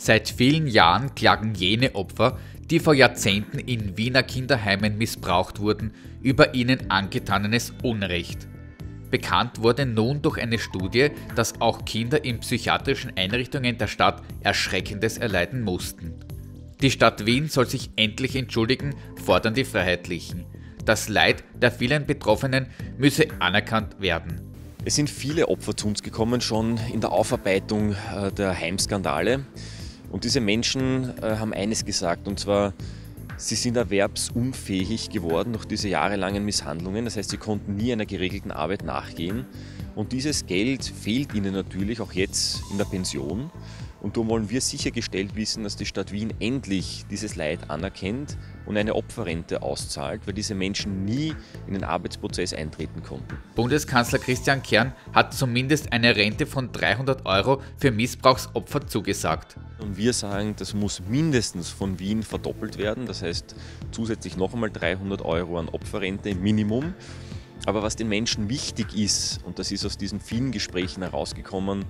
Seit vielen Jahren klagen jene Opfer, die vor Jahrzehnten in Wiener Kinderheimen missbraucht wurden, über ihnen angetanenes Unrecht. Bekannt wurde nun durch eine Studie, dass auch Kinder in psychiatrischen Einrichtungen der Stadt Erschreckendes erleiden mussten. Die Stadt Wien soll sich endlich entschuldigen, fordern die Freiheitlichen. Das Leid der vielen Betroffenen müsse anerkannt werden. Es sind viele Opfer zu uns gekommen, schon in der Aufarbeitung äh, der Heimskandale. Und diese Menschen äh, haben eines gesagt, und zwar, sie sind erwerbsunfähig geworden durch diese jahrelangen Misshandlungen. Das heißt, sie konnten nie einer geregelten Arbeit nachgehen. Und dieses Geld fehlt ihnen natürlich auch jetzt in der Pension. Und darum wollen wir sichergestellt wissen, dass die Stadt Wien endlich dieses Leid anerkennt und eine Opferrente auszahlt, weil diese Menschen nie in den Arbeitsprozess eintreten konnten. Bundeskanzler Christian Kern hat zumindest eine Rente von 300 Euro für Missbrauchsopfer zugesagt. Und wir sagen, das muss mindestens von Wien verdoppelt werden, das heißt zusätzlich noch einmal 300 Euro an Opferrente Minimum. Aber was den Menschen wichtig ist, und das ist aus diesen vielen Gesprächen herausgekommen,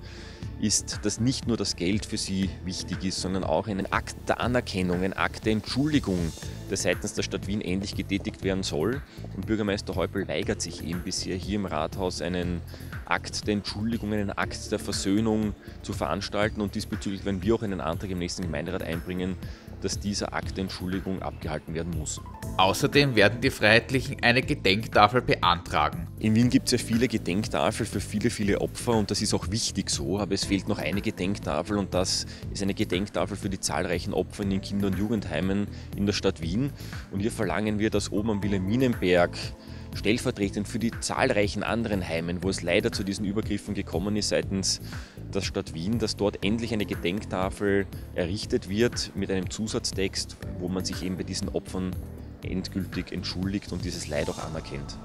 ist, dass nicht nur das Geld für sie wichtig ist, sondern auch ein Akt der Anerkennung, ein Akt der Entschuldigung, der seitens der Stadt Wien endlich getätigt werden soll. Und Bürgermeister Häupl weigert sich eben bisher hier im Rathaus einen Akt der Entschuldigung, einen Akt der Versöhnung zu veranstalten. Und diesbezüglich werden wir auch einen Antrag im nächsten Gemeinderat einbringen, dass dieser Akt der Entschuldigung abgehalten werden muss. Außerdem werden die Freiheitlichen eine Gedenktafel beantragen. In Wien gibt es ja viele Gedenktafeln für viele, viele Opfer und das ist auch wichtig so, aber es fehlt noch eine Gedenktafel und das ist eine Gedenktafel für die zahlreichen Opfer in den Kinder- und Jugendheimen in der Stadt Wien. Und hier verlangen wir, dass oben am Wilhelminenberg stellvertretend für die zahlreichen anderen Heimen, wo es leider zu diesen Übergriffen gekommen ist seitens der Stadt Wien, dass dort endlich eine Gedenktafel errichtet wird mit einem Zusatztext, wo man sich eben bei diesen Opfern endgültig entschuldigt und dieses Leid auch anerkennt.